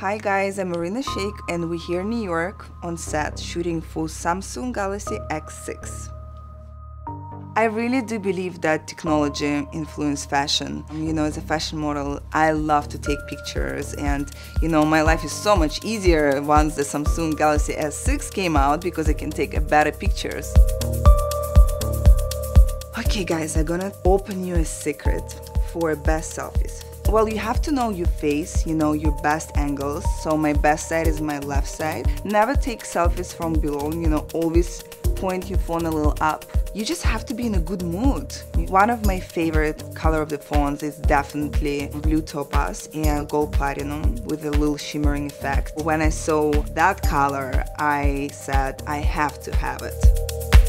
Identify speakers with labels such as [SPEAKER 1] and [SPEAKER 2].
[SPEAKER 1] Hi guys, I'm Irina Shayk and we're here in New York on set shooting for Samsung Galaxy S6. I really do believe that technology influences fashion. Um, you know, as a fashion model, I love to take pictures and, you know, my life is so much easier once the Samsung Galaxy S6 came out because I can take better pictures. Okay guys, I'm gonna open you a secret for best selfies. Well, you have to know your face, you know, your best angles. So my best side is my left side. Never take selfies from below, you know, always point your phone a little up. You just have to be in a good mood. One of my favorite color of the phones is definitely blue topaz and gold platinum with a little shimmering effect. When I saw that color, I said I have to have it.